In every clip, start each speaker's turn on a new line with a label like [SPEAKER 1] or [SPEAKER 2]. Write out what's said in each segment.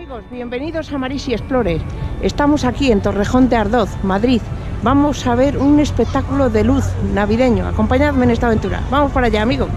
[SPEAKER 1] amigos, bienvenidos a Marisi Explorer. Estamos aquí en Torrejón de Ardoz, Madrid. Vamos a ver un espectáculo de luz navideño. Acompañadme en esta aventura. Vamos para allá, amigos.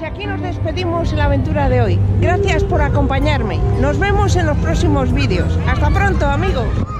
[SPEAKER 1] Y aquí nos despedimos en la aventura de hoy. Gracias por acompañarme. Nos vemos en los próximos vídeos. Hasta pronto, amigos.